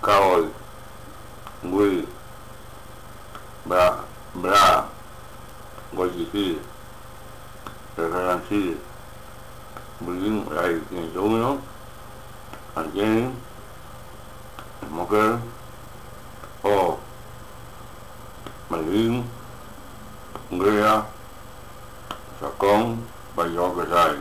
kawol ngul bra bra ngolgisi referansi bulgin rai kin jomino anjeni mokel o malin ngrea sakong bayogazai